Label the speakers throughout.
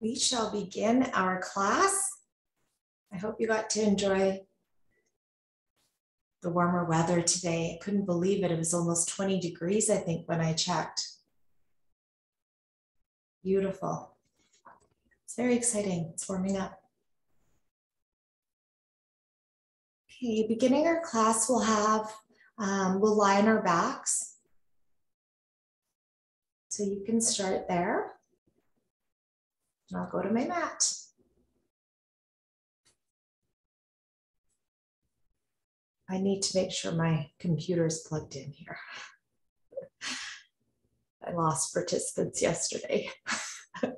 Speaker 1: We shall begin our class. I hope you got to enjoy the warmer weather today. I couldn't believe it. It was almost 20 degrees, I think, when I checked. Beautiful. It's very exciting. It's warming up. Okay, beginning our class, we'll have, um, we'll lie on our backs. So you can start there. And I'll go to my mat. I need to make sure my computer is plugged in here. I lost participants yesterday.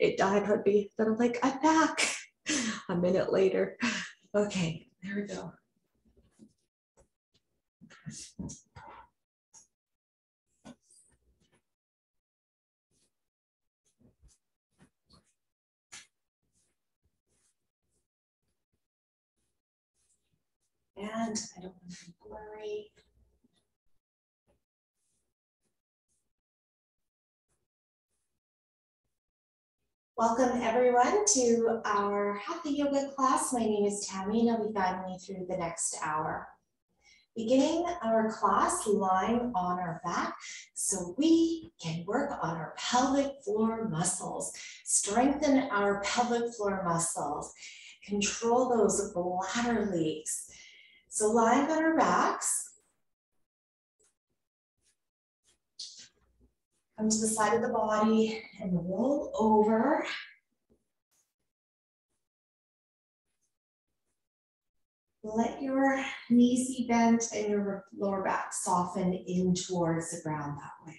Speaker 1: it died on me. Then I'm like, I'm back. A minute later. Okay, there we go. And I don't want to be blurry. Welcome everyone to our Hatha Yoga class. My name is Tammy and I'll be guiding you through the next hour. Beginning our class lying on our back so we can work on our pelvic floor muscles, strengthen our pelvic floor muscles, control those bladder leaks, so lying on our backs, come to the side of the body and roll over. Let your knees be bent and your lower back soften in towards the ground that way.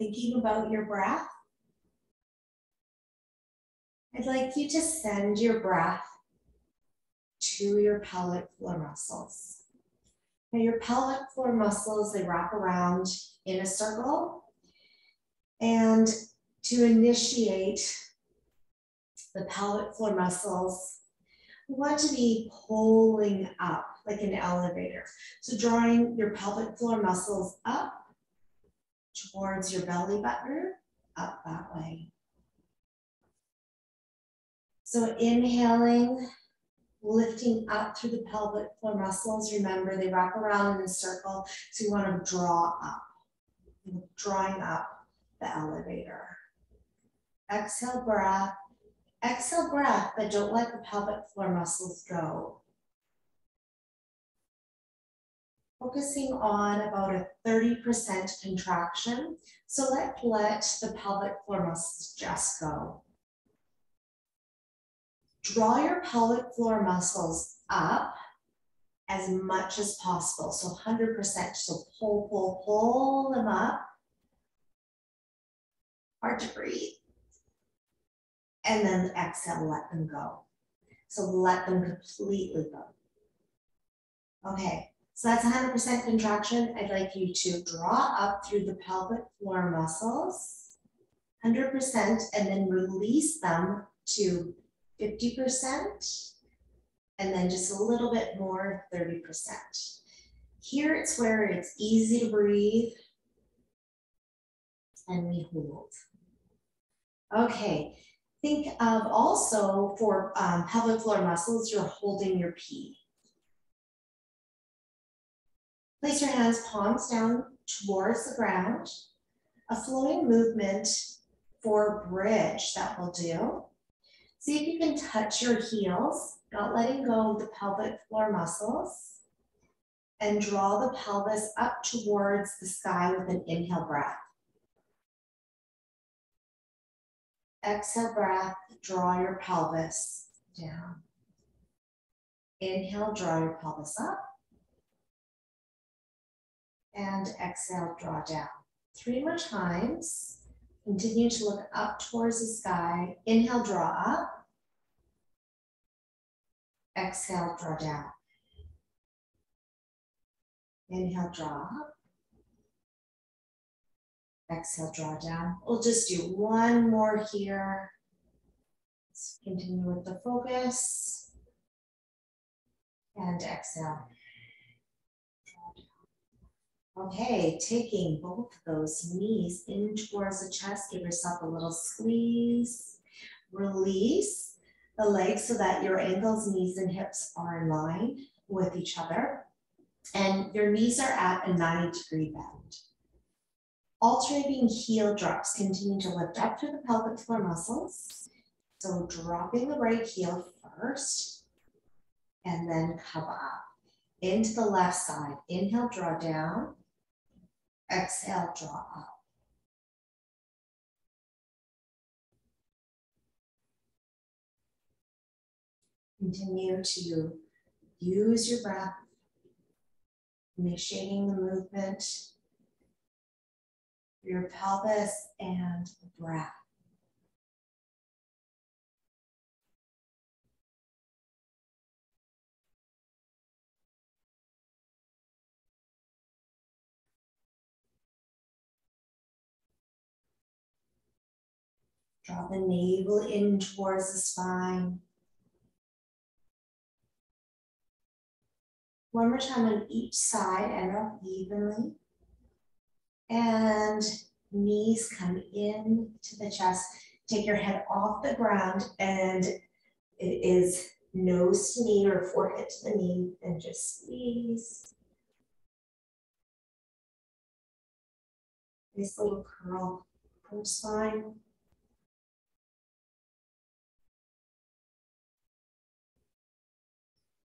Speaker 1: Thinking about your breath. I'd like you to send your breath to your pelvic floor muscles. Now your pelvic floor muscles, they wrap around in a circle. And to initiate the pelvic floor muscles, we want to be pulling up like an elevator. So drawing your pelvic floor muscles up towards your belly button, up that way. So inhaling, lifting up through the pelvic floor muscles. Remember, they wrap around in a circle. So you want to draw up, drawing up the elevator. Exhale, breath. Exhale, breath, but don't let the pelvic floor muscles go. Focusing on about a 30% contraction. So let, let the pelvic floor muscles just go. Draw your pelvic floor muscles up as much as possible. So 100%. So pull, pull, pull them up. Hard to breathe. And then exhale, let them go. So let them completely go. Okay, so that's 100% contraction. I'd like you to draw up through the pelvic floor muscles, 100%, and then release them to 50%, and then just a little bit more, 30%. Here it's where it's easy to breathe, and we hold. Okay, think of also for um, pelvic floor muscles, you're holding your pee. Place your hands palms down towards the ground. A flowing movement for bridge that we'll do. See if you can touch your heels, not letting go of the pelvic floor muscles. And draw the pelvis up towards the sky with an inhale breath. Exhale breath, draw your pelvis down. Inhale, draw your pelvis up. And exhale, draw down. Three more times. Continue to look up towards the sky. Inhale, draw up. Exhale, draw down. Inhale, draw up. Exhale, draw down. We'll just do one more here. Let's continue with the focus. And exhale. Okay, taking both those knees in towards the chest, give yourself a little squeeze. Release the legs so that your ankles, knees, and hips are in line with each other. And your knees are at a 90 degree bend. Alternating heel drops, continue to lift up through the pelvic floor muscles. So dropping the right heel first, and then come up into the left side. Inhale, draw down. Exhale, draw up. Continue to use your breath, initiating the movement, your pelvis and the breath. Draw the navel in towards the spine. One more time on each side and up evenly. And knees come in to the chest. Take your head off the ground and it is nose to knee or forehead to the knee and just squeeze. Nice little curl from spine.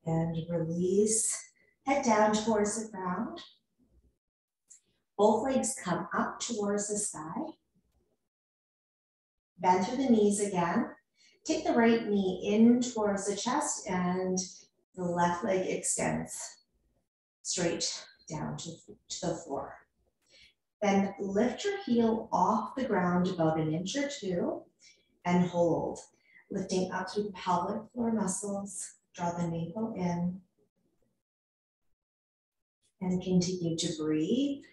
Speaker 1: And release. Head down towards the ground. Both legs come up towards the sky. Bend through the knees again. Take the right knee in towards the chest and the left leg extends straight down to, to the floor. Then lift your heel off the ground about an inch or two and hold, lifting up through the pelvic floor muscles, Draw the navel in. And continue to breathe.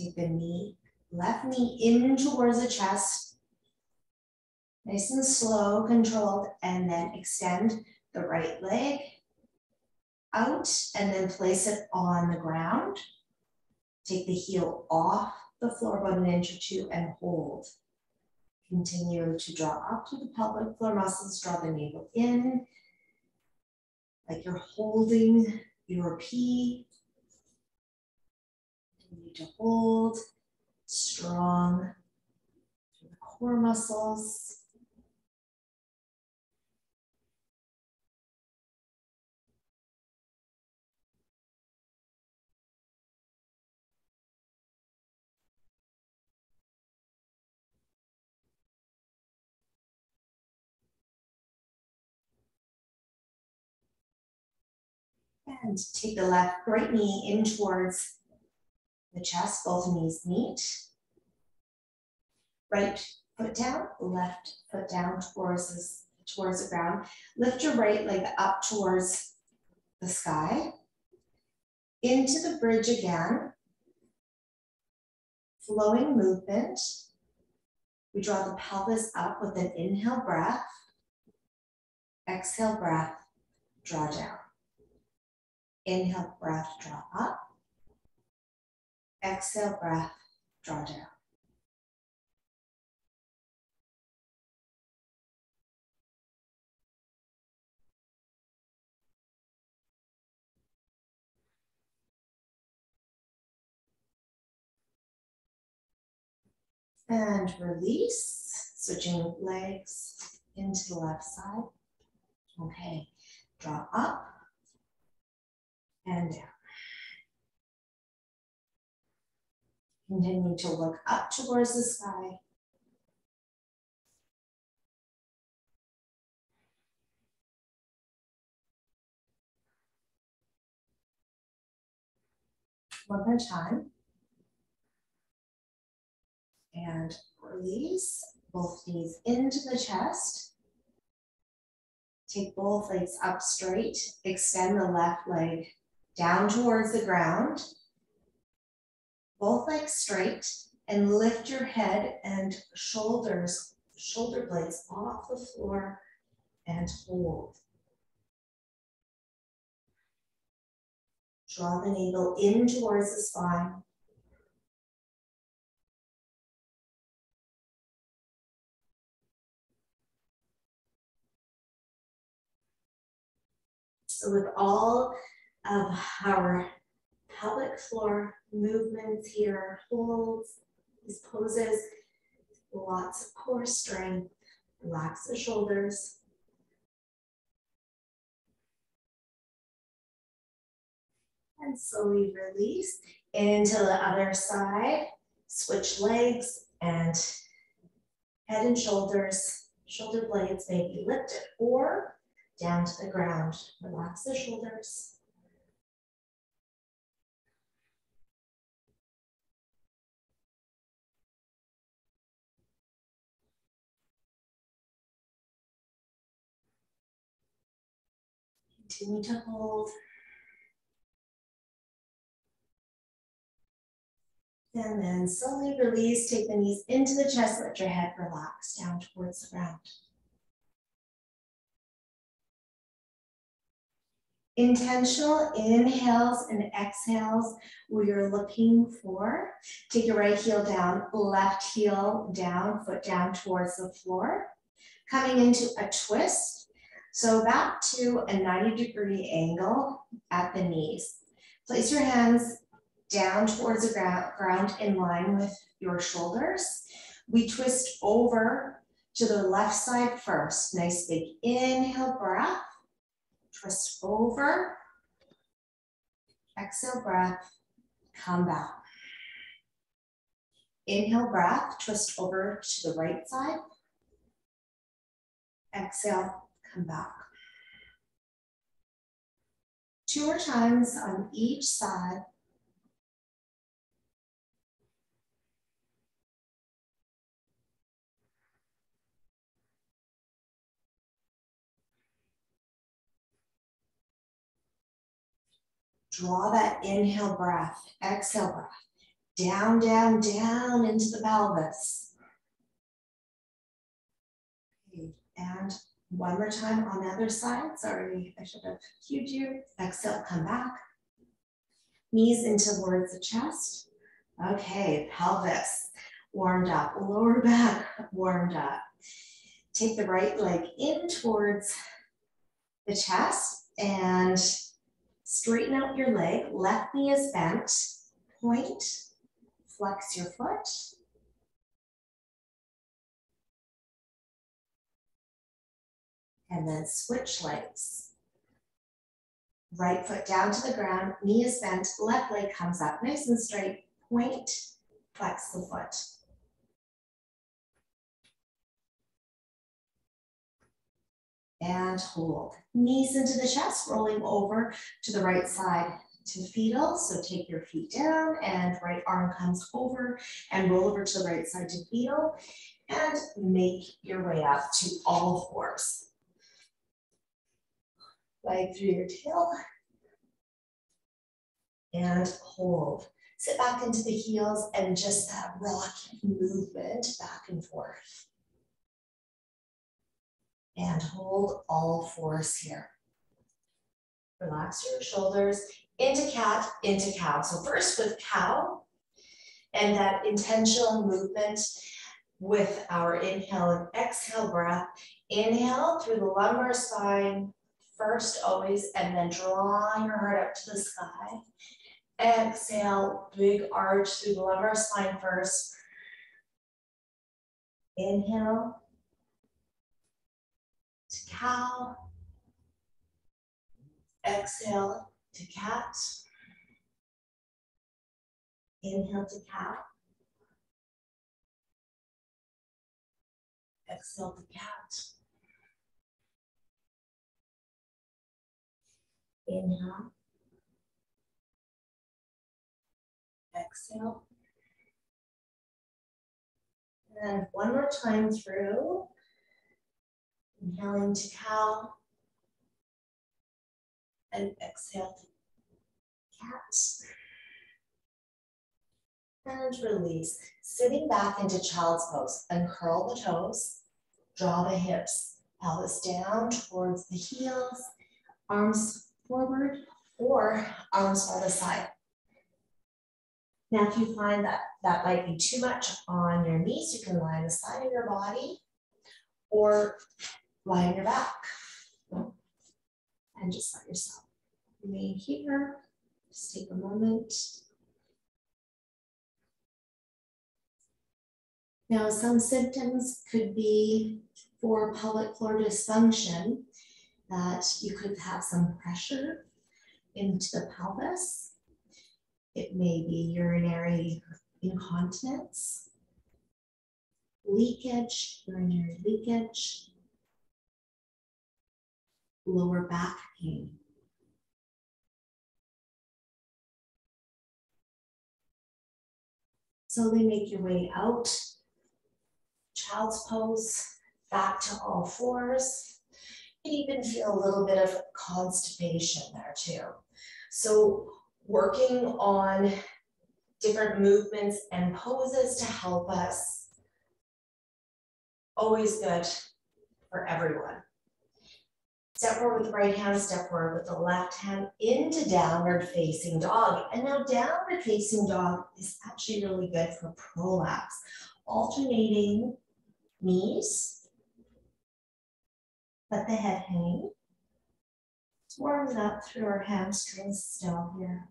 Speaker 1: Take the knee, left knee in towards the chest. Nice and slow, controlled, and then extend the right leg out and then place it on the ground. Take the heel off the floor about an inch or two and hold. Continue to draw up to the pelvic floor muscles, draw the navel in, like you're holding your pee Continue to hold strong through the core muscles. And take the left right knee in towards the chest, both knees meet. Right foot down, left foot down towards towards the ground. Lift your right leg up towards the sky. Into the bridge again. Flowing movement. We draw the pelvis up with an inhale breath. Exhale breath, draw down. Inhale breath, draw up. Exhale, breath, draw down. And release, switching legs into the left side. Okay, draw up and down. Continue to look up towards the sky. One more time. And release both knees into the chest. Take both legs up straight. Extend the left leg down towards the ground. Both legs straight and lift your head and shoulders, shoulder blades off the floor and hold. Draw the navel in towards the spine. So with all of our pelvic floor movements here, holds, these poses, lots of core strength, relax the shoulders. And slowly release into the other side. Switch legs and head and shoulders, shoulder blades may be lifted or down to the ground. Relax the shoulders. Continue to hold. And then slowly release, take the knees into the chest, let your head relax down towards the ground. Intentional inhales and exhales we are looking for. Take your right heel down, left heel down, foot down towards the floor. Coming into a twist. So back to a 90 degree angle at the knees. Place your hands down towards the ground, ground in line with your shoulders. We twist over to the left side first. Nice big inhale breath. Twist over. Exhale breath. Come back. Inhale breath. Twist over to the right side. Exhale. Come back. Two more times on each side. Draw that inhale breath, exhale breath. Down, down, down into the pelvis. And one more time on the other side. Sorry, I should have cued you. Exhale, come back. Knees in towards the chest. Okay, pelvis warmed up, lower back warmed up. Take the right leg in towards the chest and Straighten out your leg, left knee is bent, point, flex your foot. And then switch legs. Right foot down to the ground, knee is bent, left leg comes up nice and straight, point, flex the foot. and hold. Knees into the chest, rolling over to the right side to fetal. So take your feet down and right arm comes over and roll over to the right side to fetal and make your way up to all fours. Leg through your tail and hold. Sit back into the heels and just that rocking movement back and forth and hold all fours here. Relax your shoulders into cat, into cow. So first with cow and that intentional movement with our inhale and exhale breath. Inhale through the lumbar spine first always, and then draw your heart up to the sky. Exhale, big arch through the lumbar spine first. Inhale, to cow. Exhale to cat. Inhale to cow. Exhale to cat. Inhale. Exhale. And one more time through. Inhaling to cow. And exhale cat. And release. Sitting back into child's pose. Uncurl the toes. Draw the hips. Pelvis down towards the heels. Arms forward or arms by the side. Now, if you find that that might be too much on your knees, you can lie on the side of your body or lie on your back. And just let yourself remain here. Just take a moment. Now, some symptoms could be for pelvic floor dysfunction that you could have some pressure into the pelvis. It may be urinary incontinence, leakage, urinary leakage, lower back pain. Slowly make your way out, child's pose, back to all fours. Even feel a little bit of constipation there too. So working on different movements and poses to help us. Always good for everyone. Step forward with the right hand, step forward with the left hand into downward facing dog. And now downward facing dog is actually really good for prolapse. Alternating knees, let the head hang. Warm it up through our hamstrings still here.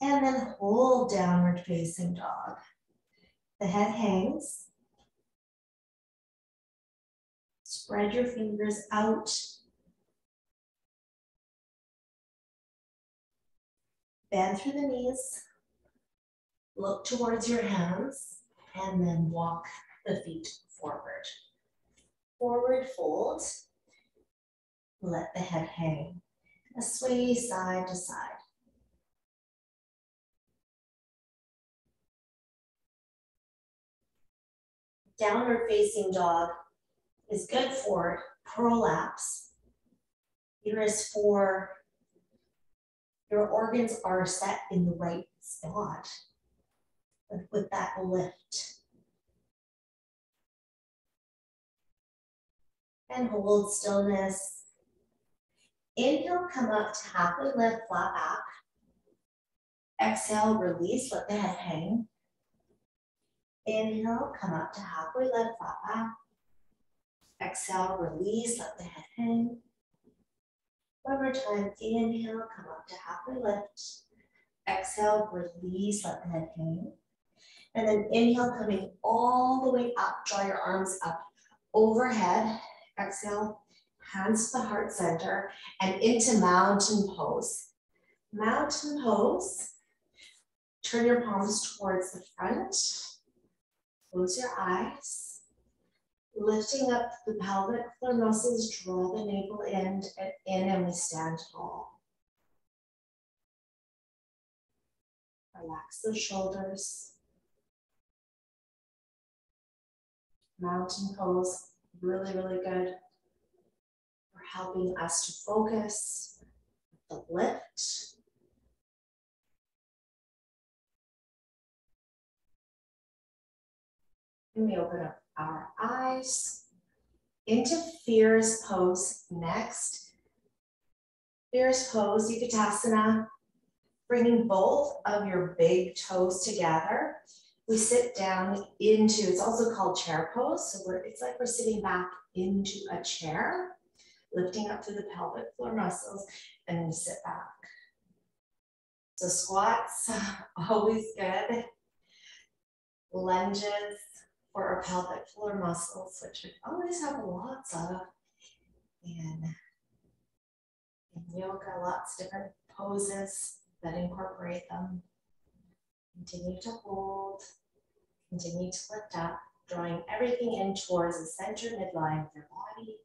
Speaker 1: And then hold downward facing dog. The head hangs. Spread your fingers out. Bend through the knees. Look towards your hands and then walk the feet forward. Forward fold. Let the head hang. A sway side to side. Downward facing dog is good for prolapse. Uterus for your organs are set in the right spot with that lift. And hold stillness. Inhale, come up to halfway lift, flat back. Exhale, release, let the head hang. Inhale, come up to halfway lift, flat back. Exhale, release, let the head hang. One more time, inhale, come up to halfway lift. Exhale, release, let the head hang. And then inhale, coming all the way up, draw your arms up overhead. Exhale, hands to the heart center, and into mountain pose. Mountain pose. Turn your palms towards the front. Close your eyes. Lifting up the pelvic floor muscles, draw the navel in, and in and we stand tall. Relax the shoulders. Mountain pose, really, really good for helping us to focus, the lift. And we open up our eyes into Fierce Pose next. Fierce Pose, Utkatasana, bringing both of your big toes together. We sit down into, it's also called chair pose. So we're, it's like we're sitting back into a chair lifting up through the pelvic floor muscles, and then you sit back. So squats, always good. Lunges for our pelvic floor muscles, which we always have lots of. And in yoga, lots of different poses that incorporate them. Continue to hold. Continue to lift up, drawing everything in towards the center midline of your body.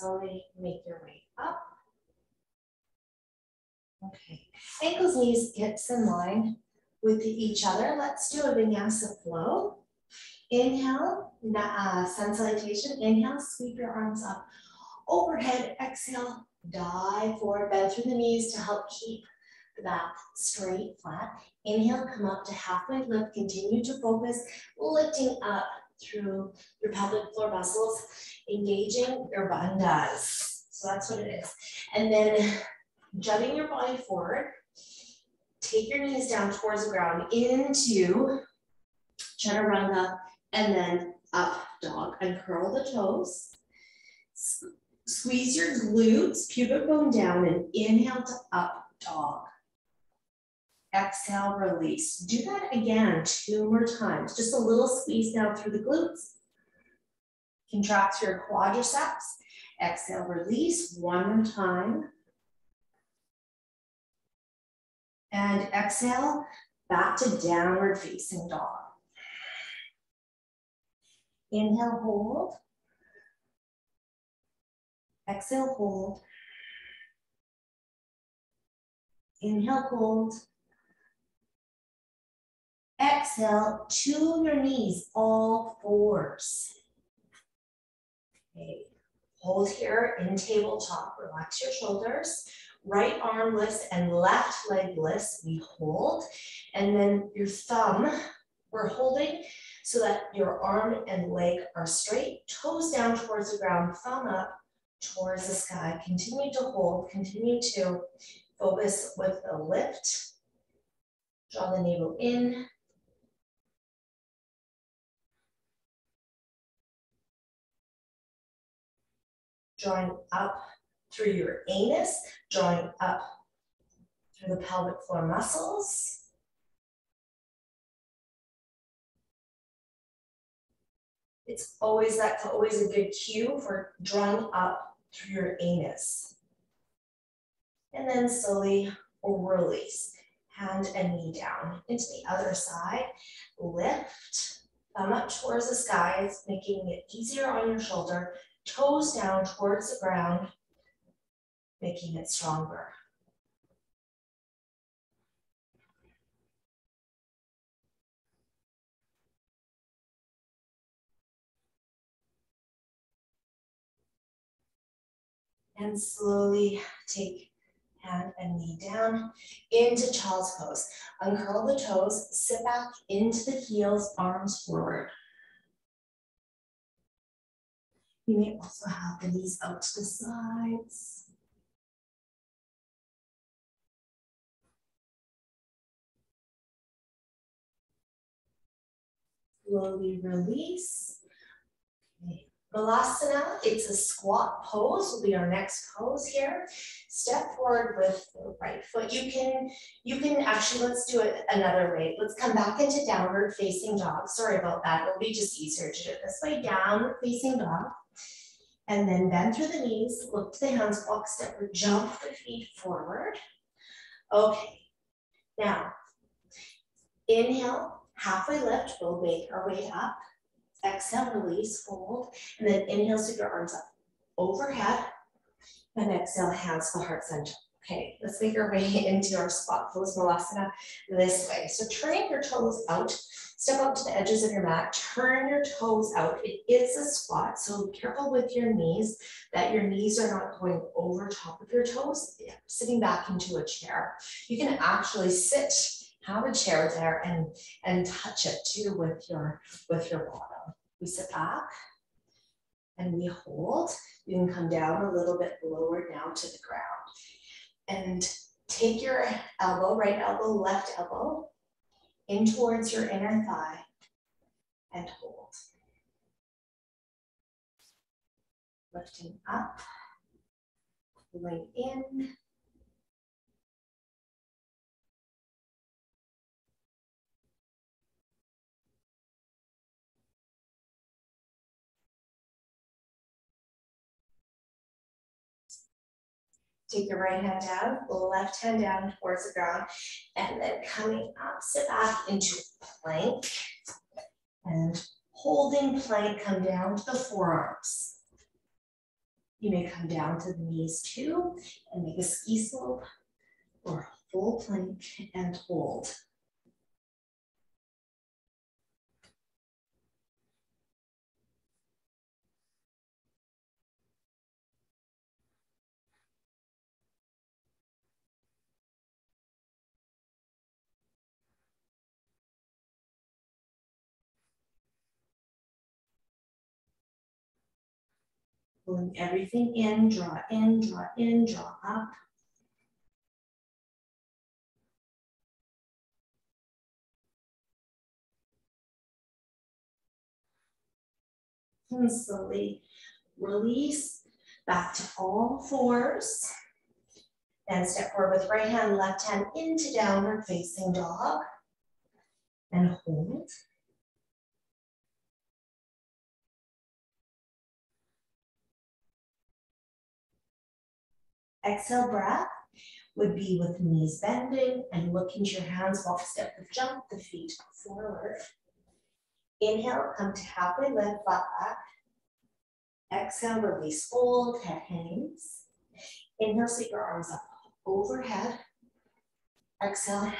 Speaker 1: slowly make your way up. Okay, ankles, knees, hips in line with each other. Let's do a vinyasa flow. Inhale, uh, sun salutation. Inhale, sweep your arms up overhead. Exhale, dive forward, bend through the knees to help keep the back straight, flat. Inhale, come up to halfway lift. Continue to focus, lifting up through your pelvic floor muscles, engaging your bandhas. So that's what it is. And then jutting your body forward. Take your knees down towards the ground into chaturanga and then up dog. and curl the toes. Squeeze your glutes, pubic bone down, and inhale to up dog. Exhale, release. Do that again two more times. Just a little squeeze down through the glutes. Contract your quadriceps. Exhale, release one more time. And exhale, back to downward facing dog. Inhale, hold. Exhale, hold. Inhale, hold. Exhale, to your knees, all fours. Okay. Hold here in tabletop. Relax your shoulders. Right arm lifts and left leg lifts. We hold. And then your thumb, we're holding so that your arm and leg are straight. Toes down towards the ground, thumb up towards the sky. Continue to hold. Continue to focus with the lift. Draw the navel in drawing up through your anus, drawing up through the pelvic floor muscles. It's always, that's always a good cue for drawing up through your anus. And then slowly release, hand and knee down into the other side. Lift, thumb up towards the skies, making it easier on your shoulder toes down towards the ground, making it stronger. And slowly take hand and knee down into child's pose. Uncurl the toes, sit back into the heels, arms forward. You may also have the knees out to the sides. Slowly release. Malasana, it's a squat pose, will be our next pose here. Step forward with the right foot. You can, you can actually, let's do it another way. Let's come back into downward facing dog. Sorry about that, it'll be just easier to do it this way. Downward facing dog. And then bend through the knees, look to the hands, walk, step, or jump the feet forward. Okay, now inhale, halfway lift, we'll make our way up. Exhale, release, fold, and then inhale, sweep your arms up overhead, and exhale, hands to the heart center. Okay, let's make our way into our squat pose, Malasana, this way. So turning your toes out, Step up to the edges of your mat, turn your toes out. It is a squat, so be careful with your knees that your knees are not going over top of your toes, sitting back into a chair. You can actually sit, have a chair there and, and touch it too with your, with your bottom. We sit back and we hold. You can come down a little bit lower now to the ground. And take your elbow, right elbow, left elbow, in towards your inner thigh and hold. Lifting up, pulling in. Take your right hand down, left hand down towards the ground, and then coming up, sit back into plank. And holding plank, come down to the forearms. You may come down to the knees too and make a ski slope or full plank and hold. Pulling everything in, draw in, draw in, draw up. And slowly release back to all fours. And step forward with right hand, left hand into downward facing dog. And hold. Exhale breath would be with knees bending and look into your hands, walk step the jump, the feet forward. Inhale, come to halfway lift, flat back. Exhale, release, fold, head hangs. Inhale, sweep your arms up overhead. Exhale,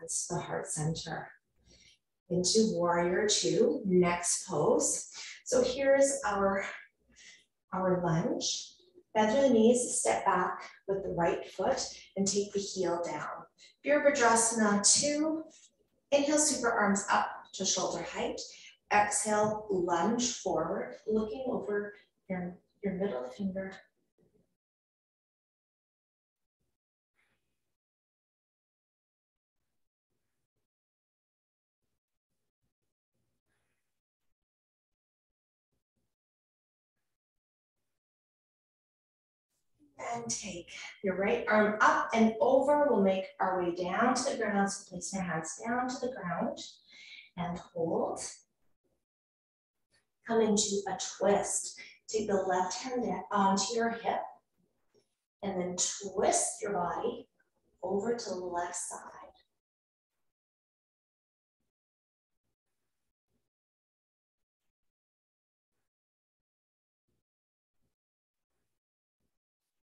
Speaker 1: hands to the heart center. Into warrior two, next pose. So here's our, our lunge. Bend the knees, step back with the right foot and take the heel down. Virabhadrasana two, inhale, super arms up to shoulder height. Exhale, lunge forward, looking over your, your middle finger and take your right arm up and over. We'll make our way down to the ground. So place your hands down to the ground and hold. Come into a twist. Take the left hand onto your hip and then twist your body over to the left side.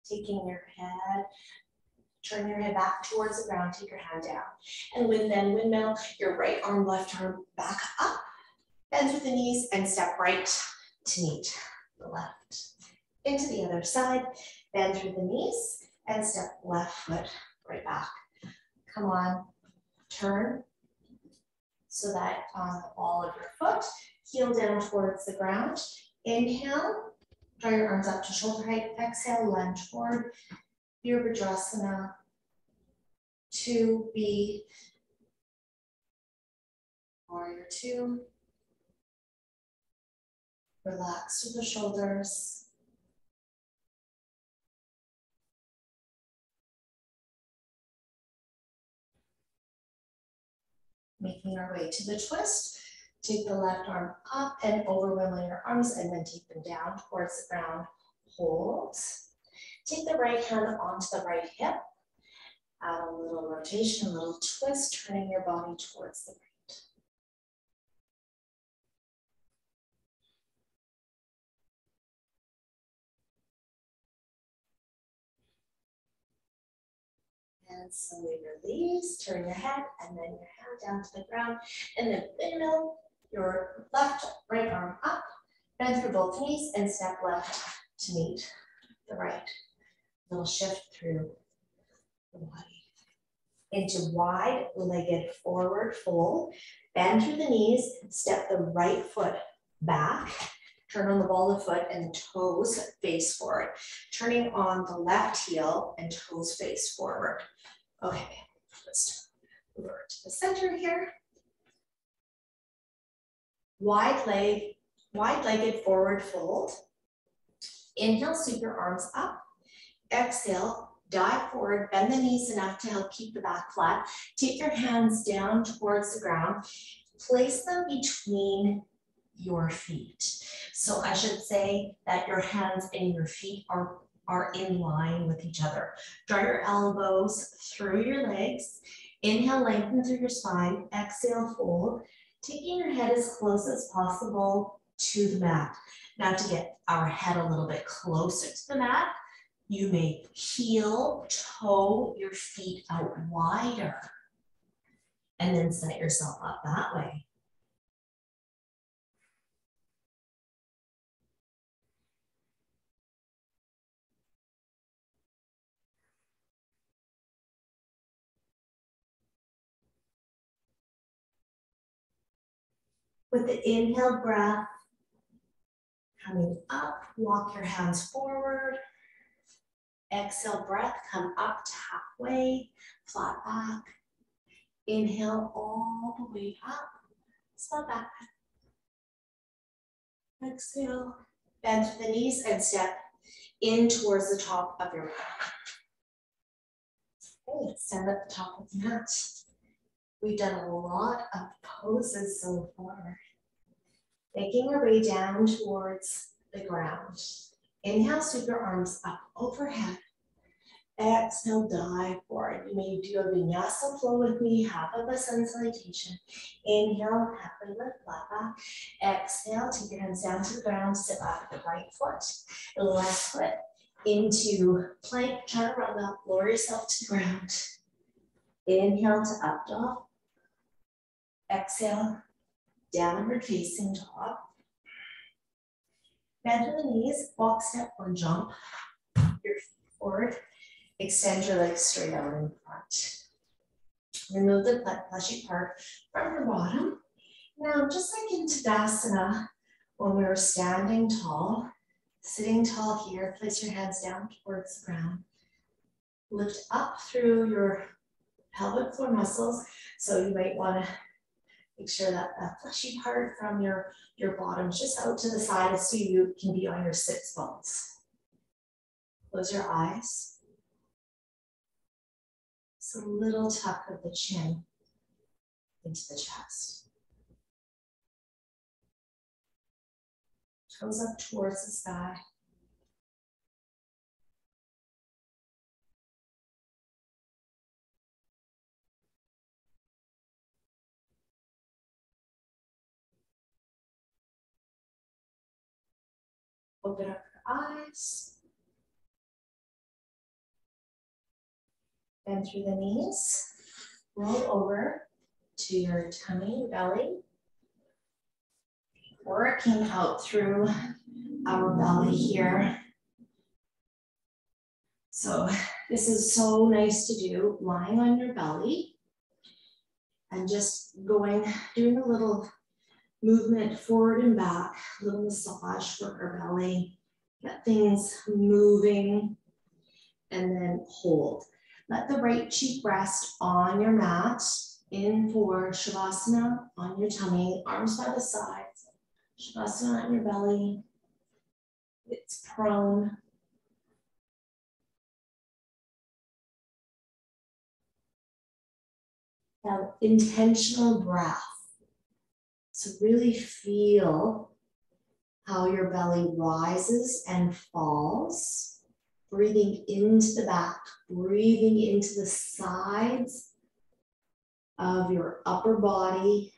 Speaker 1: Taking your head, turn your head back towards the ground, take your hand down. And when then windmill, your right arm, left arm back up, bend through the knees and step right to meet the left. Into the other side, bend through the knees and step left foot right back. Come on, turn so that on the ball of your foot, heel down towards the ground. Inhale, Draw your arms up to shoulder height. Exhale, lunge forward. Virabhadrasana. Two, B. Warrior two. Relax through the shoulders. Making our way to the twist. Take the left arm up and over wiggle your arms and then take them down towards the ground. Hold. Take the right hand onto the right hip. Add a little rotation, a little twist, turning your body towards the right. And slowly release, turn your head and then your hand down to the ground. And then windmill your left, right arm up, bend through both knees and step left to meet the right. Little shift through the body. Into wide legged forward fold. Bend through the knees, step the right foot back, turn on the ball of the foot and toes face forward. Turning on the left heel and toes face forward. Okay, move over to the center here wide leg, wide-legged forward fold. Inhale, sweep your arms up. Exhale, dive forward, bend the knees enough to help keep the back flat. Take your hands down towards the ground. Place them between your feet. So I should say that your hands and your feet are, are in line with each other. Draw your elbows through your legs. Inhale, lengthen through your spine. Exhale, fold taking your head as close as possible to the mat. Now to get our head a little bit closer to the mat, you may heel, toe your feet out wider. And then set yourself up that way. With the inhale breath, coming up, walk your hands forward. Exhale breath, come up to halfway, flat back. Inhale all the way up, small back. Exhale, bend the knees and step in towards the top of your mat. Okay, stand at the top of the mat. We've done a lot of poses so far. Making our way down towards the ground. Inhale, sweep your arms up overhead. Exhale, dive forward. You may do a vinyasa flow with me, half of a sun salutation. Inhale, halfway lift, back. Exhale, take your hands down to the ground, sit back the right foot, left foot into plank, chaturanga, lower yourself to the ground. Inhale to up dog. Exhale, downward facing dog. Bend the knees, walk, step, or jump your feet forward. Extend your legs straight out in front. Remove the fleshy part from your bottom. Now, just like in Tadasana, when we were standing tall, sitting tall here, place your hands down towards the ground. Lift up through your pelvic floor muscles. So you might want to Make sure that that fleshy part from your, your bottom just out to the side so you can be on your sits bones. Close your eyes. Just a little tuck of the chin into the chest. Toes up towards the sky. Open up your eyes. Bend through the knees. Roll over to your tummy, belly. Working out through our belly here. So this is so nice to do, lying on your belly and just going, doing a little movement forward and back, a little massage for her belly. Get things moving and then hold. Let the right cheek rest on your mat in for Shavasana on your tummy, arms by the sides. Shavasana on your belly. It's prone. Now, intentional breath. So really feel how your belly rises and falls, breathing into the back, breathing into the sides of your upper body.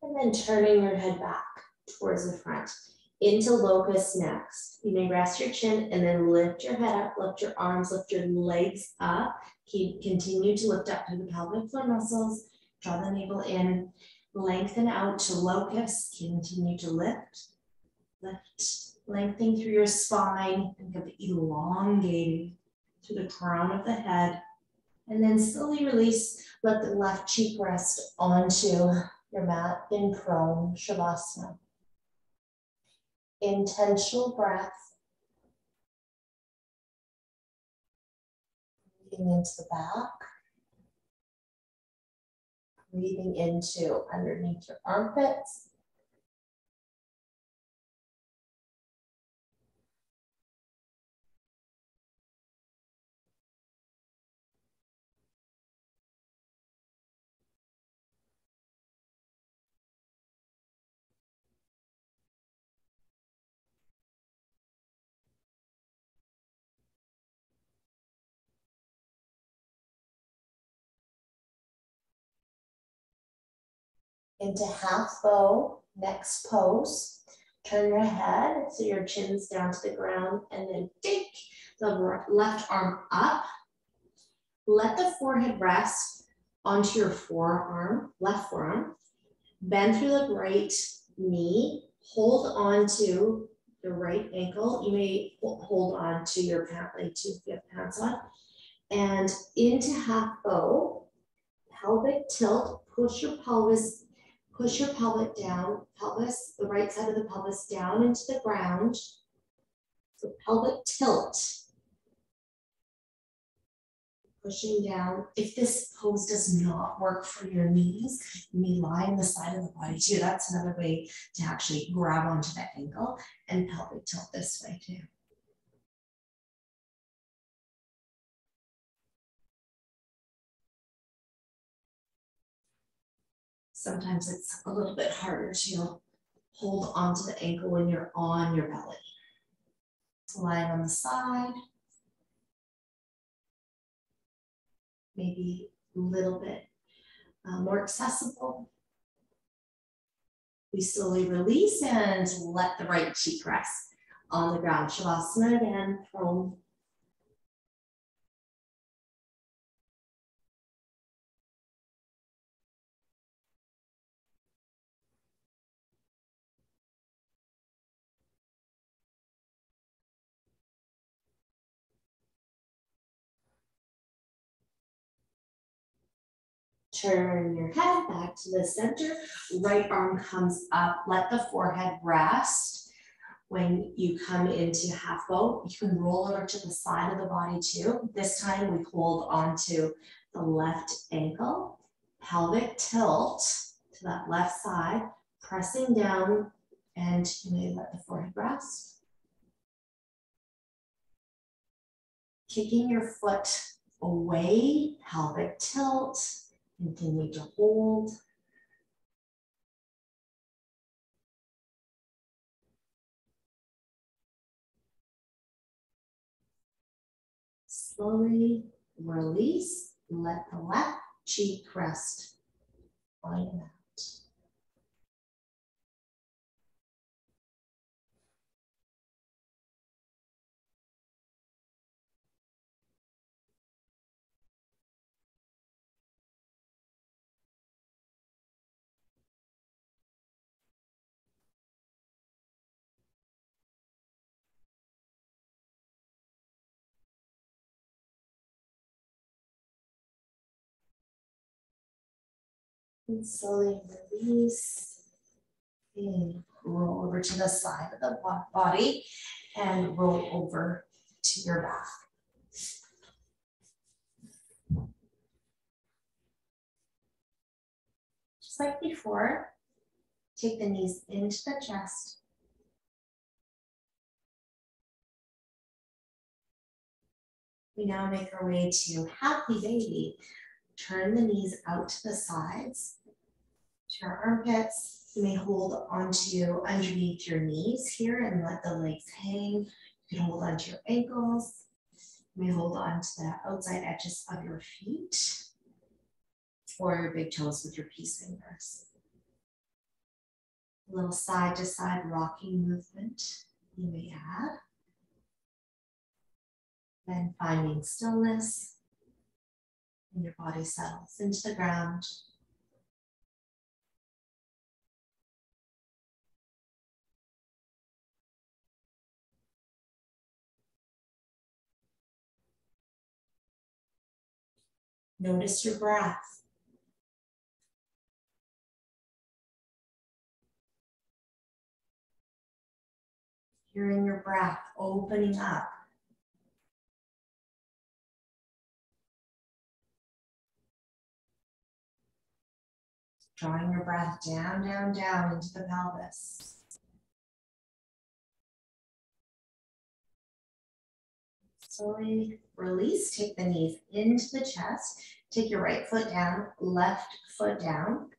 Speaker 1: And then turning your head back towards the front into locust next. You may rest your chin and then lift your head up, lift your arms, lift your legs up. Keep continue to lift up through the pelvic floor muscles. Draw the navel in, lengthen out to locust. Continue to lift, lift, lengthening through your spine. Think of elongating through the crown of the head. And then slowly release, let the left cheek rest onto your mat in prone shavasana intentional breath. Breathing into the back. Breathing into underneath your armpits. Into half bow, next pose. Turn your head so your chin's down to the ground and then take the left arm up. Let the forehead rest onto your forearm, left forearm. Bend through the right knee. Hold on to right ankle. You may hold on to your pant leg too if you have pants on. And into half bow, pelvic tilt, push your pelvis, push your pelvic down, pelvis, the right side of the pelvis down into the ground. So pelvic tilt. Pushing down. If this pose does not work for your knees, you may lie on the side of the body too. That's another way to actually grab onto the ankle and pelvic tilt this way too. Sometimes it's a little bit harder to hold onto the ankle when you're on your belly. Lying on the side, maybe a little bit uh, more accessible. We slowly release and let the right cheek rest on the ground. Shavasana again, prone Turn your head back to the center. Right arm comes up. Let the forehead rest. When you come into half bow, you can roll over to the side of the body too. This time we hold onto the left ankle. Pelvic tilt to that left side. Pressing down and you may let the forehead rest. Kicking your foot away, pelvic tilt. Continue to hold. Slowly release, let the left cheek rest on your mat. And slowly release. And roll over to the side of the body and roll over to your back. Just like before, take the knees into the chest. We now make our way to happy baby. Turn the knees out to the sides, to your armpits. You may hold onto underneath your knees here and let the legs hang. You can hold onto your ankles. You may hold onto the outside edges of your feet or your big toes with your peace fingers. A little side to side rocking movement you may add. Then finding stillness and your body settles into the ground. Notice your breath. Hearing your breath opening up. Drawing your breath down, down, down into the pelvis. Slowly release, take the knees into the chest. Take your right foot down, left foot down.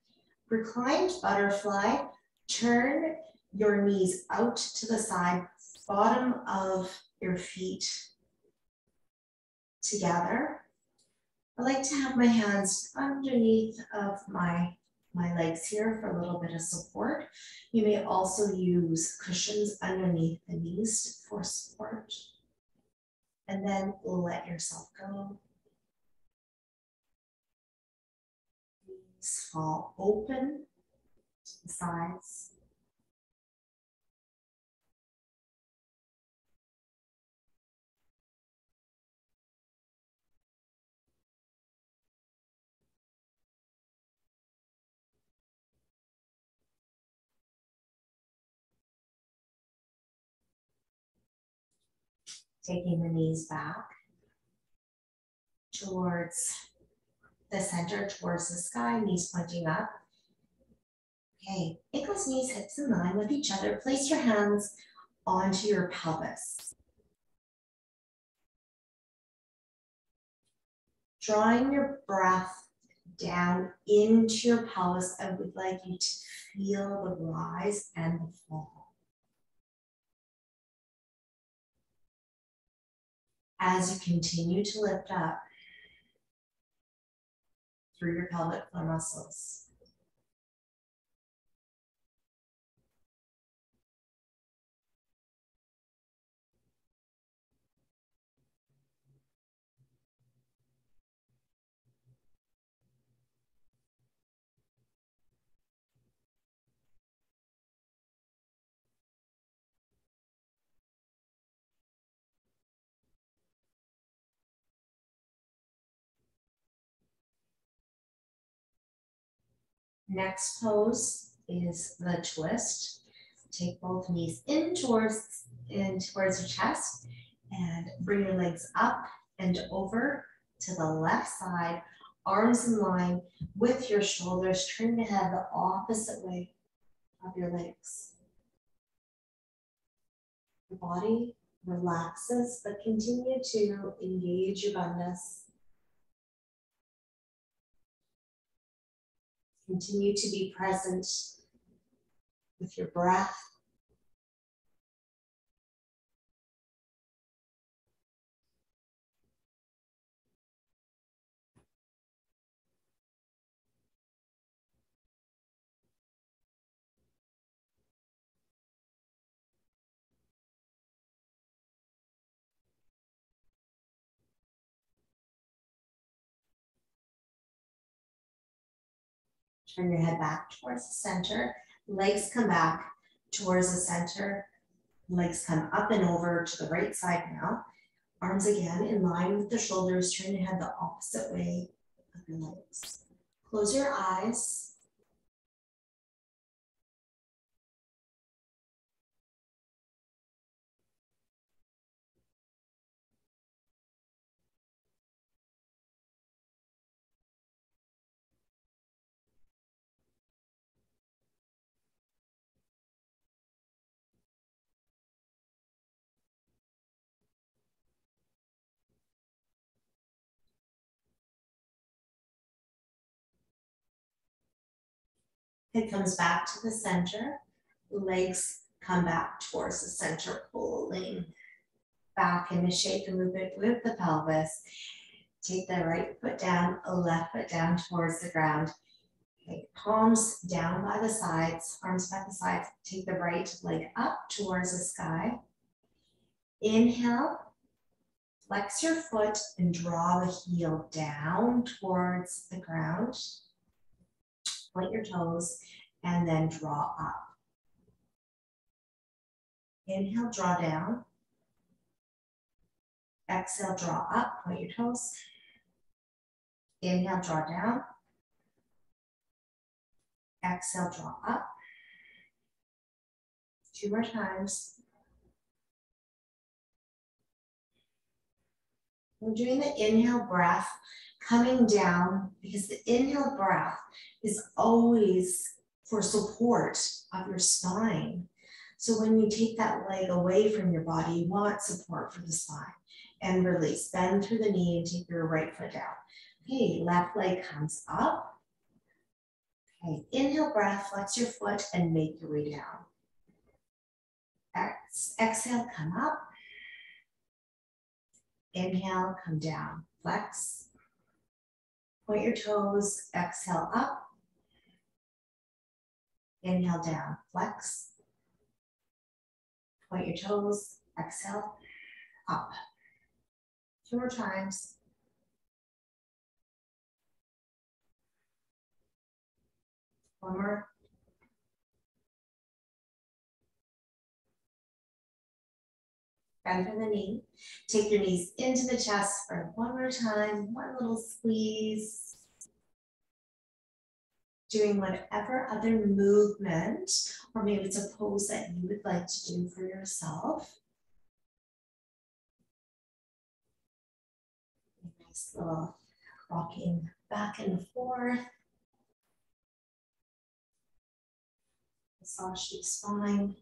Speaker 1: Reclined butterfly, turn your knees out to the side, bottom of your feet together. I like to have my hands underneath of my my legs here for a little bit of support. You may also use cushions underneath the knees for support. And then let yourself go. Fall open to the sides. Taking the knees back towards the center, towards the sky, knees pointing up. Okay, ankles, knees, hips in line with each other. Place your hands onto your pelvis. Drawing your breath down into your pelvis, I would like you to feel the rise and the fall. As you continue to lift up through your pelvic floor muscles. Next pose is the twist. Take both knees in towards, in towards your chest and bring your legs up and over to the left side, arms in line with your shoulders, turn the head the opposite way of your legs. The body relaxes, but continue to engage your bandhas. Continue to be present with your breath. Turn your head back towards the center. Legs come back towards the center. Legs come up and over to the right side now. Arms again in line with the shoulders. Turn your head the opposite way of your legs. Close your eyes. It comes back to the center. Legs come back towards the center, pulling back. Initiate the movement with the pelvis. Take the right foot down, left foot down towards the ground. Okay, palms down by the sides, arms by the sides. Take the right leg up towards the sky. Inhale, flex your foot and draw the heel down towards the ground point your toes, and then draw up. Inhale, draw down. Exhale, draw up, point your toes. Inhale, draw down. Exhale, draw up. Two more times. We're doing the inhale breath coming down because the inhale breath is always for support of your spine. So when you take that leg away from your body, you want support for the spine and release. Bend through the knee and take your right foot down. Okay, left leg comes up. Okay, inhale breath, flex your foot and make your way down. Ex exhale, come up. Inhale, come down, flex. Point your toes, exhale up. Inhale down, flex. Point your toes, exhale, up. Two more times. One more. Bend in the knee. Take your knees into the chest for one more time, one little squeeze. Doing whatever other movement, or maybe it's a pose that you would like to do for yourself. Nice little rocking back and forth. Massage the spine.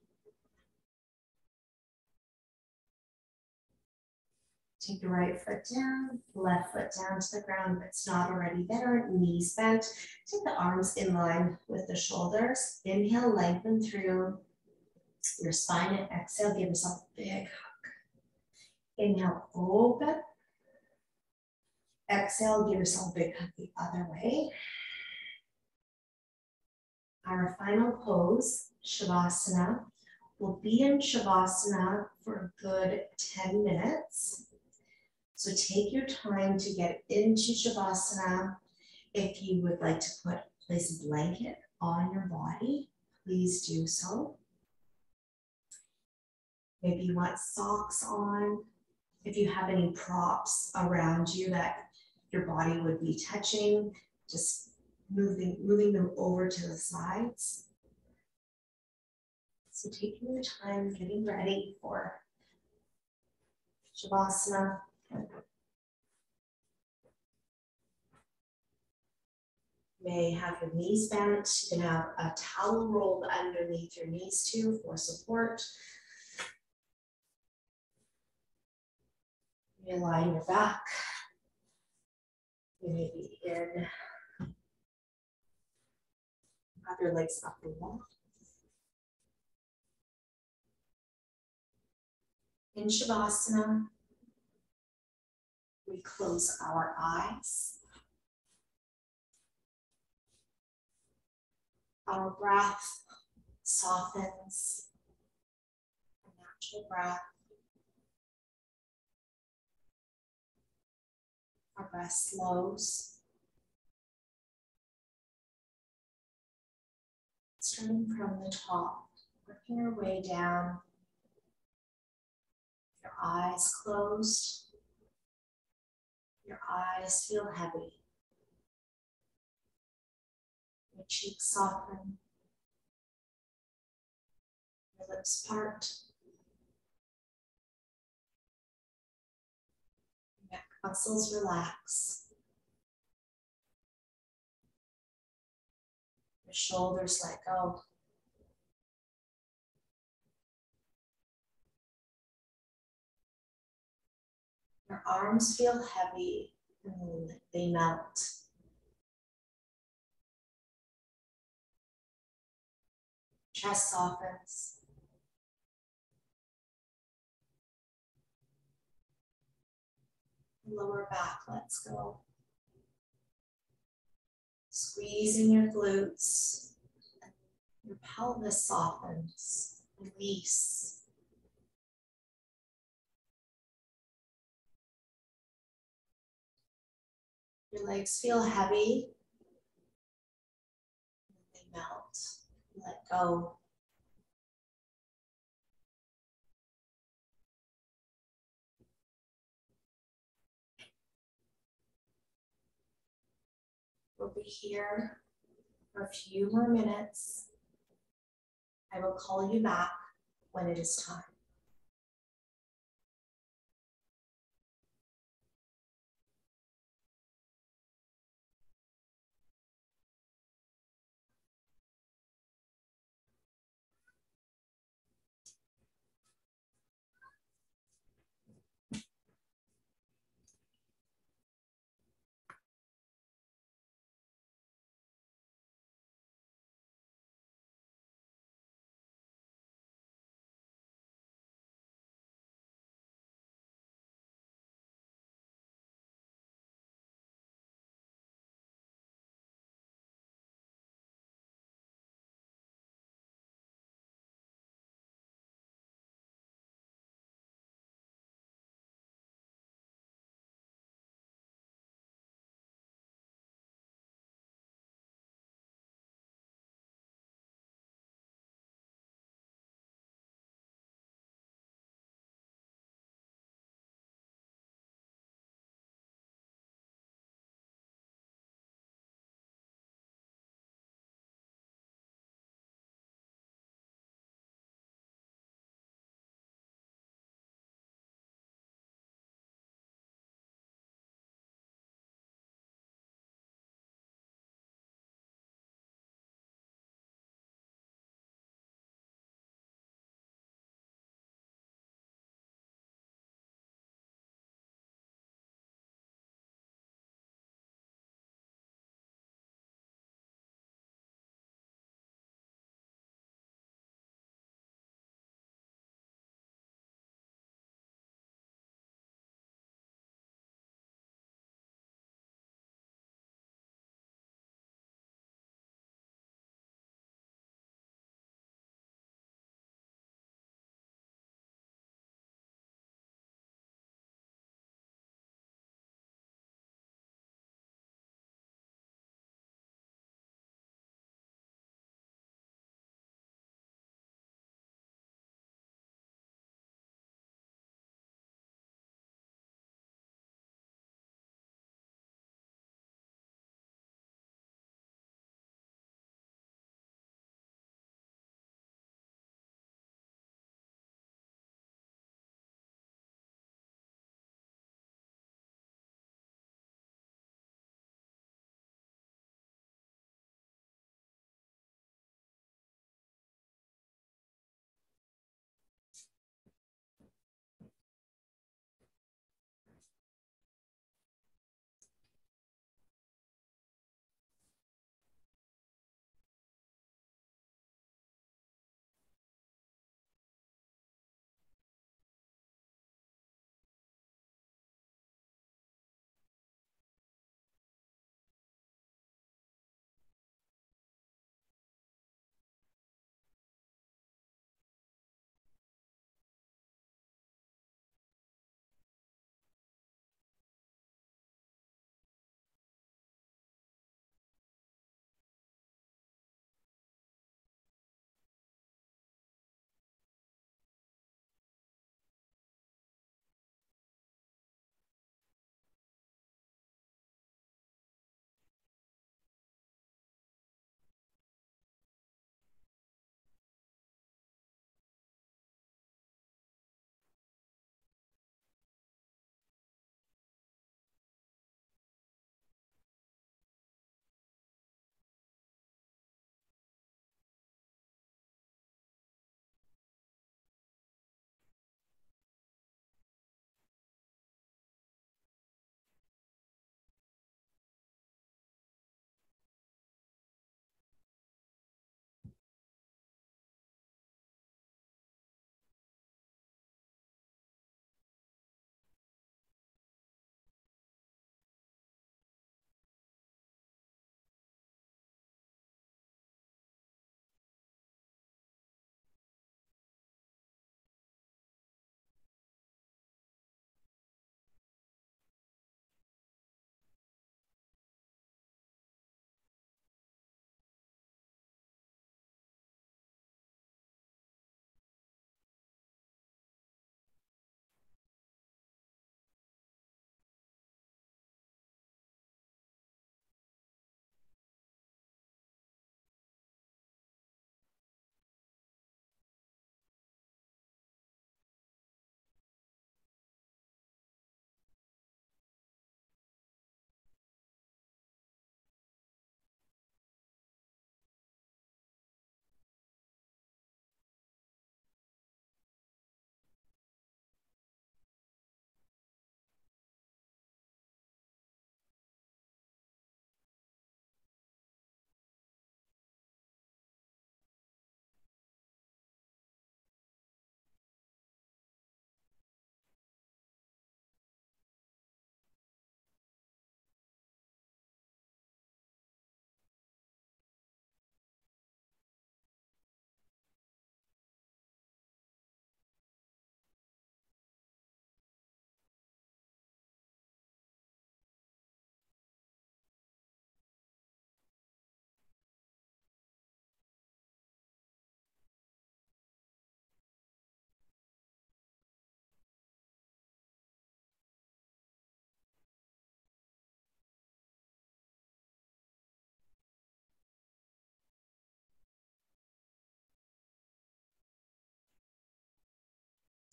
Speaker 1: Take the right foot down, left foot down to the ground if it's not already there, knees bent. Take the arms in line with the shoulders. Inhale, lengthen through your spine and exhale, give yourself a big hug. Inhale, open. Exhale, give yourself a big hug the other way. Our final pose, Shavasana, We'll be in Shavasana for a good 10 minutes. So take your time to get into Shavasana. If you would like to put place a blanket on your body, please do so. Maybe you want socks on. If you have any props around you that your body would be touching, just moving, moving them over to the sides. So taking your time, getting ready for Shavasana. May have your knees bent. You can have a towel rolled underneath your knees too for support. You align your back. You may be in. Have your legs up the wall. In Shavasana, we close our eyes. Our breath softens, a natural breath. Our breath slows. Starting from the top, working your way down. Your eyes closed. Your eyes feel heavy. Your cheeks soften. Your lips part. Your neck muscles relax. Your shoulders let go. Your arms feel heavy and they melt. Chest softens. Lower back lets go. Squeezing your glutes. Your pelvis softens. Release. Your legs feel heavy. They melt. Let go. We'll be here for a few more minutes. I will call you back when it is time.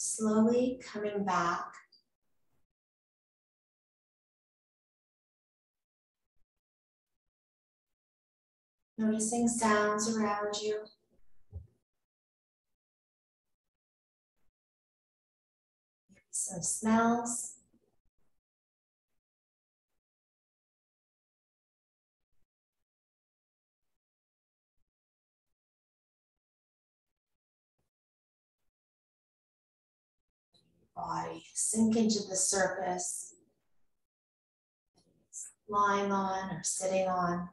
Speaker 1: Slowly coming back. Noticing sounds around you. Some smells. Body, sink into the surface, lying on or sitting on.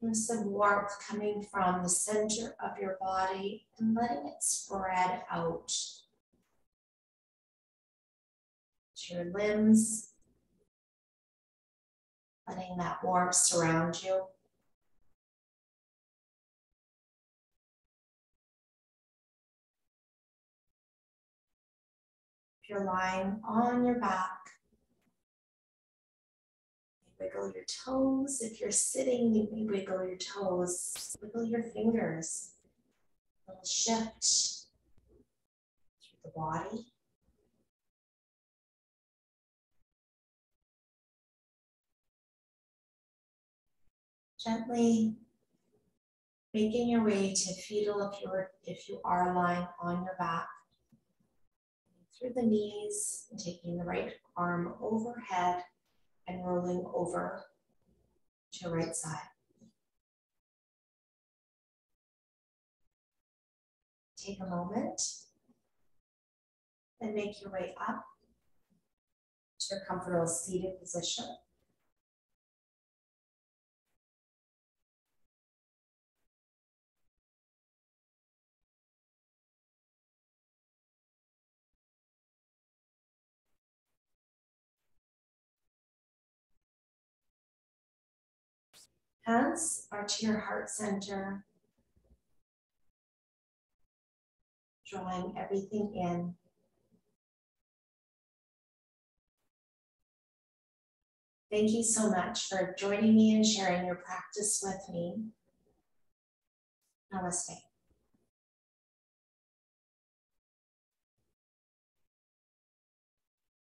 Speaker 1: And some warmth coming from the center of your body and letting it spread out to your limbs, letting that warmth surround you. If you're lying on your back, wiggle your toes. If you're sitting, you may wiggle your toes, wiggle your fingers. A little shift through the body. Gently making your way to fetal if you're if you are lying on your back through the knees taking the right arm overhead and rolling over to right side. Take a moment and make your way up to your comfortable seated position. Hands are to your heart center, drawing everything in. Thank you so much for joining me and sharing your practice with me. Namaste.